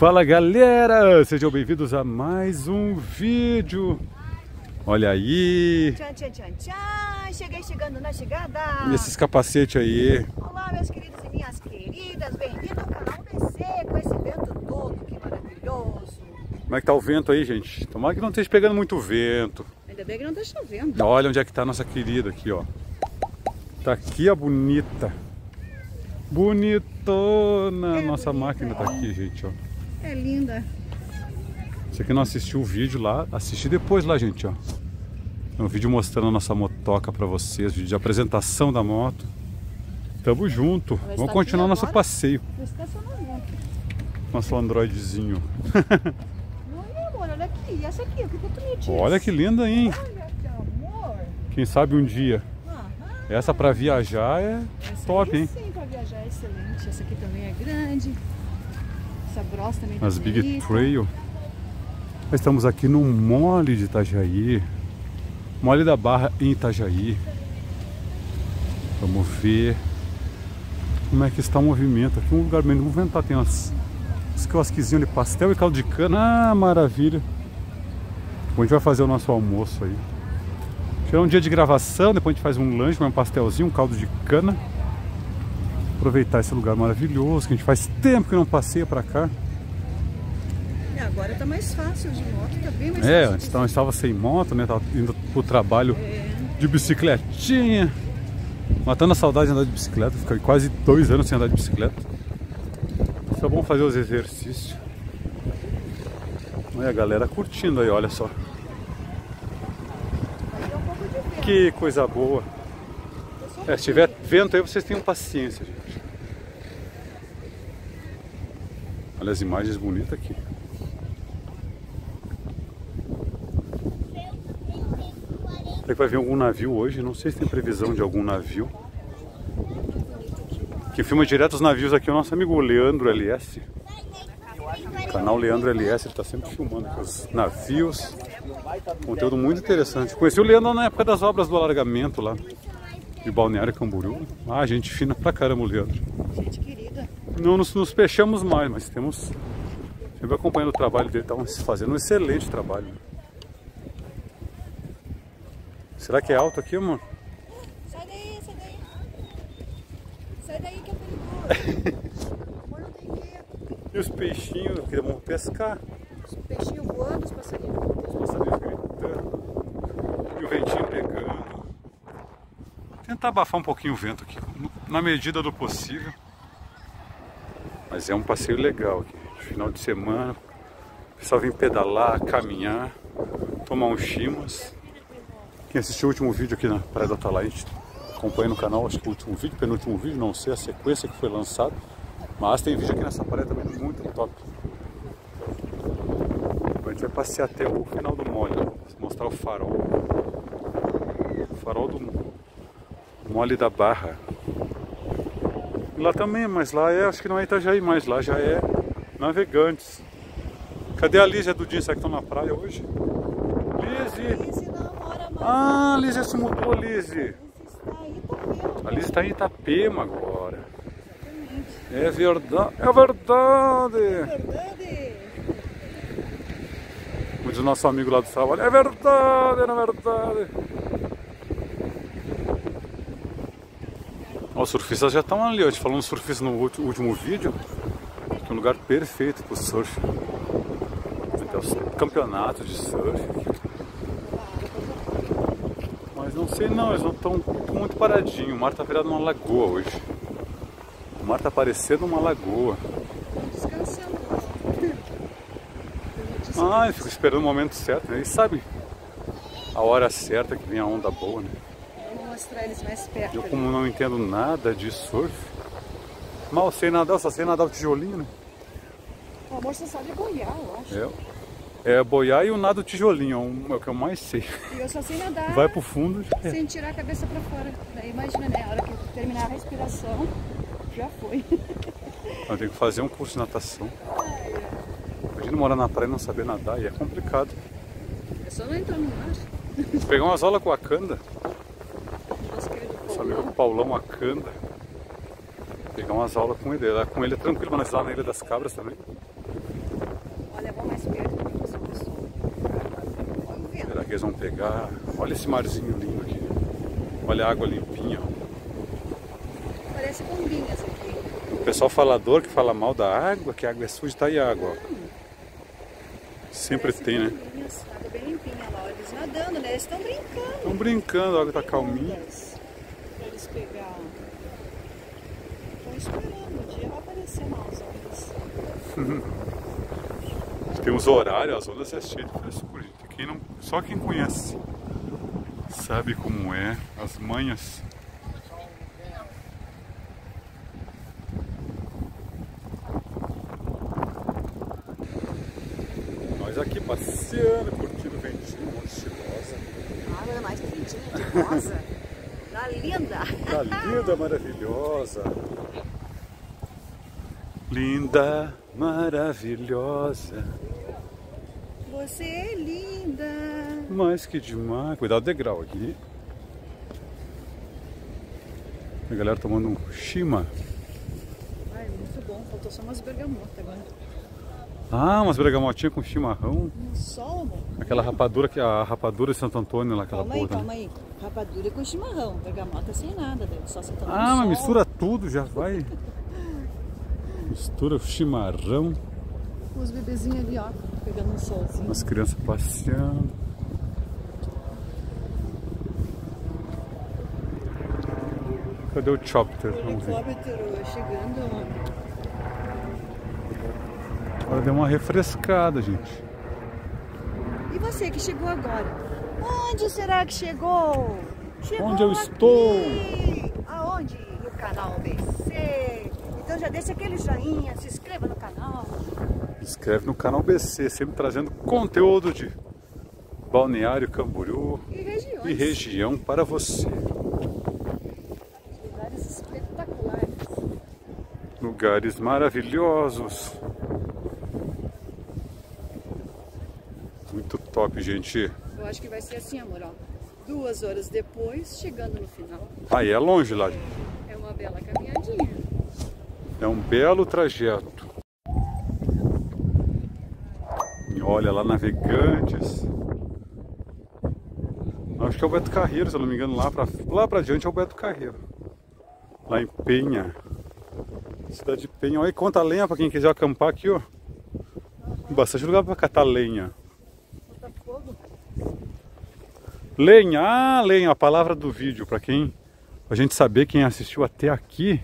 Fala galera, sejam bem-vindos a mais um vídeo. Olha aí. Tchan, tchan, tchan, tchan. Cheguei chegando na chegada. E esses capacetes aí. Olá, meus queridos e minhas queridas. Bem-vindo ao canal DC com esse vento todo, que maravilhoso. Como é que tá o vento aí, gente? Tomara que não esteja pegando muito vento. Ainda bem que não tá chovendo. Olha onde é que tá a nossa querida aqui, ó. Tá aqui a bonita. Bonitona. É nossa bonita, máquina tá aqui, gente, ó. É linda. Você que não assistiu o vídeo lá, assiste depois lá, gente, ó. É um vídeo mostrando a nossa motoca pra vocês, vídeo de apresentação da moto. Tamo junto. Vamos continuar nosso agora? passeio. Nosso androidezinho. Olha, amor, olha aqui. E essa aqui, o que tu me disse? Olha que linda, hein? Olha que amor. Quem sabe um dia. Aham. Essa pra viajar é Essa top, hein? Sim, pra viajar é excelente. Essa aqui também é grande. Essa também tá As Big bonita. Trail. Nós Estamos aqui no Mole de Itajaí. Mole da Barra em Itajaí. Vamos ver como é que está o movimento. Aqui é um lugar bem movimentado. Tem umas, uns quiosquezinhos de pastel e caldo de cana. Ah, maravilha. Bom, a gente vai fazer o nosso almoço aí. Tirar um dia de gravação, depois a gente faz um lanche, um pastelzinho, um caldo de cana. Aproveitar esse lugar maravilhoso, que a gente faz tempo que não passeia pra cá. E agora tá mais fácil de moto, tá bem mais É, fácil. antes então, eu estava sem moto, né? Tava indo pro trabalho É. de bicicletinha. Matando a saudade de andar de bicicleta. Fiquei quase dois anos sem andar de bicicleta. Só bom fazer os exercícios. Olha a galera curtindo aí, olha só. É. Que coisa boa. É, se tiver vento aí, vocês tenham paciência, gente. Olha as imagens bonitas aqui. Será que vai vir algum navio hoje? Não sei se tem previsão de algum navio. Quem filma direto os navios aqui é o nosso amigo Leandro LS. Canal Leandro LS, ele está sempre filmando os navios. Conteúdo muito interessante. Conheci o Leandro na época das obras do alargamento lá de Balneário Camboriú. Ah, gente fina pra caramba o Leandro. Não nos, nos fechamos mais, mas temos. Sempre acompanhando o trabalho dele, tá fazendo um excelente trabalho. Será que é alto aqui, amor? Sai daí, sai daí. Sai daí que é perigoso. Amor, não tem medo. E os peixinhos que vão pescar, Os peixinhos voando, os passarinhos. os passarinhos gritando, e o ventinho pegando. Tentar abafar um pouquinho o vento aqui, na medida do possível. Mas é um passeio legal aqui. Final de semana, o pessoal vem pedalar, caminhar, tomar uns chimas. Quem assistiu o último vídeo aqui na Praia do Atalaite, acompanha no canal, acho que o último vídeo, penúltimo vídeo, não sei a sequência que foi lançado. Mas tem vídeo aqui nessa praia também muito top. A gente vai passear até o final do mole, mostrar o farol. O farol do mole da Barra. Lá também, mas lá é, acho que não é Itajaí mais, lá já é Navegantes. Cadê a Lígia do Dinho? Será que estão na praia hoje? Não mora mais. Ah, a Lígia se mudou, vendo. A Lizzie está em Itapema agora. É verdade, é verdade. Verdade. Como diz o nosso amigo lá do trabalho, é verdade, é verdade. Ó, os surfistas já estão ali, ó. falou nos surfistas no último vídeo, que é um lugar perfeito para o surf. Até os campeonatos de surf. Mas não sei não, eles não estão muito paradinhos. O mar tá virado numa lagoa hoje. O mar tá parecendo uma lagoa. Ah, eu fico esperando o momento certo, né? Eles sabem a hora certa que vem a onda boa, né? Mostrar eles mais perto. Eu ali. como não entendo nada de surf, mal sei nadar, só sei nadar o tijolinho, né? O amor só sabe boiar, eu acho. É, é boiar e o nado tijolinho, é o- é o que eu mais sei. E eu só sei nadar Vai pro fundo, é. sem tirar a cabeça pra fora. Daí imagina, né? A hora que eu terminar a respiração, já foi. eu tenho que fazer um curso de natação. Imagina morar na praia e não saber nadar, e é complicado. É só não entrar no mar. Pegar umas aulas com a Akanda, Nosso querido nosso amigo Paulão Akanda. Pegar umas aulas com ele. Lá com ele é tranquilo, mas lá na Ilha das Cabras também. Olha, vou mais perto pra você pessoal. Olha o vento. Será que eles vão pegar? Olha esse marzinho lindo aqui. Olha a água limpinha. Parece bombinhas aqui. O pessoal falador que fala mal da água, que a água é suja, tá aí a água. ó. Sempre Parece tem, né? Água bem limpinha lá. Eles nadando, né? Eles estão brincando. Estão brincando, a água tá calminha. Eles pegar. Estão esperando. O dia vai aparecer lá as ondas. Tem uns horários, as ondas é cheio de frescura. Quem não, só quem conhece sabe como é, as manhas. Nós aqui passeando, curtindo o ventinho, um monte de estilosa. A água é mais quentinha de rosa. Tá linda. Tá linda, maravilhosa. Linda, maravilhosa. Você é linda. Mais que demais. Cuidado do degrau aqui. A galera tomando um shima. Ai, muito bom. Faltou só umas bergamotas agora. Ah, umas bergamotinhas com chimarrão. No sol, amor. Aquela rapadura que a rapadura de Santo Antônio lá, aquela Calma aí, porra. calma aí. Rapadura com chimarrão. Bergamota sem nada. Deve só você tomar Ah, mas sol. mistura tudo, já vai. Mistura o chimarrão, Os bebezinhos ali, ó. Pegando um solzinho. as crianças passeando. Cadê o chopper? O helicóptero chegando. Agora deu uma refrescada, gente. E você que chegou agora? Onde será que chegou? Chegou Onde eu aqui. estou? Aonde? No canal BC. Então já deixa aquele joinha, se inscreva no canal. Se inscreve no canal BC, sempre trazendo conteúdo de Balneário Camboriú E regiões. e região para você. Lugares espetaculares. Lugares maravilhosos. Muito top, gente. Eu acho que vai ser assim, amor, ó. Duas horas depois, chegando no final. Aí é longe lá. É uma bela caminhadinha. É um belo trajeto. E olha lá, navegantes. Acho que é o Beto Carreiro, se eu não me engano, lá pra, lá pra diante é o Beto Carreiro. Lá em Penha. Cidade de Penha. Olha quanta lenha pra quem quiser acampar aqui, ó. Bastante lugar pra catar lenha. Lenha, ah, lenha, a palavra do vídeo. Pra quem, pra gente saber quem assistiu até aqui,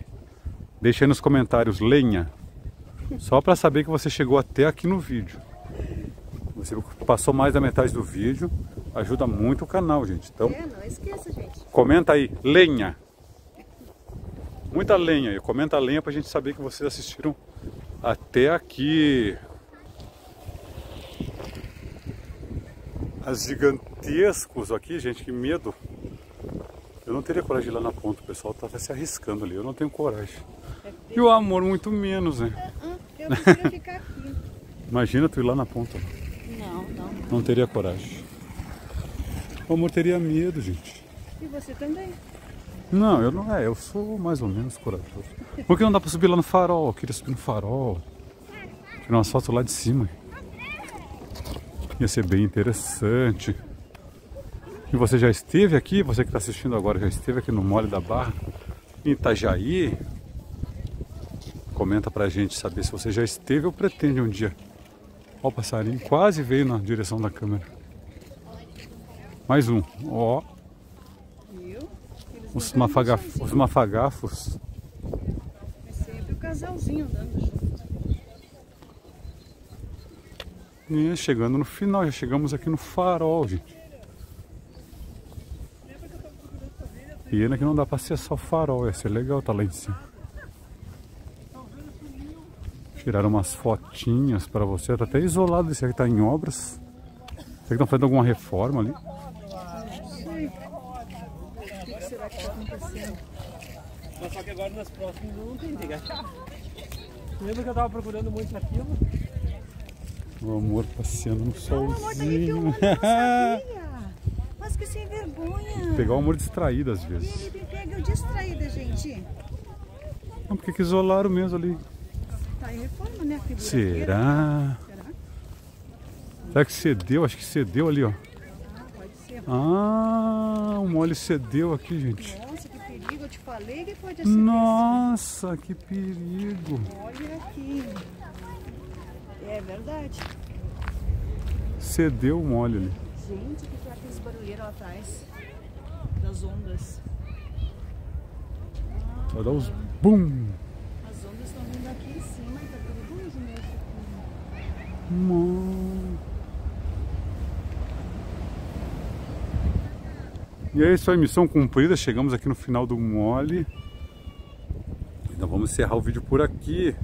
deixa aí nos comentários, lenha. Só pra saber que você chegou até aqui no vídeo. Você passou mais da metade do vídeo, ajuda muito o canal, gente. Então, É, não esqueça, gente. comenta aí, lenha. Muita lenha aí, comenta lenha pra gente saber que vocês assistiram até aqui. As gigantescos aqui, gente, que medo. Eu não teria coragem de ir lá na ponta, o pessoal tá até se arriscando ali, eu não tenho coragem. E o amor muito menos, né? Eu prefiro ficar aqui. Imagina tu ir lá na ponta. Não, não. Não teria coragem. O amor teria medo, gente. E você também. Não, eu não é, eu sou mais ou menos corajoso. Por que não dá pra subir lá no farol? Eu queria subir no farol. Tirar umas fotos lá de cima. Ia ser bem interessante. E você já esteve aqui, você que está assistindo agora, já esteve aqui no Mole da Barra, em Itajaí? Comenta pra gente saber se você já esteve ou pretende um dia. Ó o passarinho, quase veio na direção da câmera. Mais um, ó. Os, os mafagafos. É sempre o casalzinho andando junto. E chegando no final, já chegamos aqui no farol, gente. Pena que não dá pra acessar o farol, ia ser legal tá lá em cima. Tiraram umas fotinhas pra você, tá até isolado esse aqui tá em obras. Será que estão fazendo alguma reforma ali? O será que está acontecendo? Mas só que agora nas próximas não tem. Lembra que eu tava procurando muito aquilo? O amor passeando no Não, amor, tá me solzinho. filmando, eu não. Mas que sem vergonha. Pegar o amor distraído às vezes. Ele me pega eu distraída, gente. Não, porque que isolaram mesmo ali. Tá em reforma, né? Será? Será? Será que cedeu? Acho que cedeu ali, ó. Ah, pode ser. Ah, o mole cedeu aqui, gente. Nossa, que perigo. Eu te falei que pode ser. Nossa, que perigo. Olha aqui. É verdade. Cedeu o mole ali. Gente, o que é aqueles barulheiros lá atrás? Das ondas. Vai dar uns bum. As ondas estão vindo aqui em cima e tá perigoso mesmo. Mano. E é isso aí, missão cumprida. Chegamos aqui no final do mole. Então vamos encerrar o vídeo por aqui.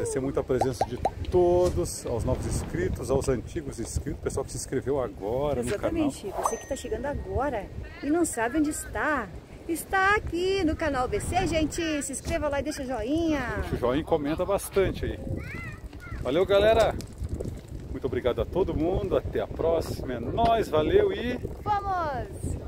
Agradecer muito a presença de todos, aos novos inscritos, aos antigos inscritos, pessoal que se inscreveu agora Exatamente. Você que está chegando agora e não sabe onde está, está aqui no canal BC, gente. Se inscreva lá e deixa joinha. no canal. Deixa o joinha e comenta bastante aí. Valeu, galera! Muito obrigado a todo mundo. Até a próxima. É nóis, valeu e. Vamos!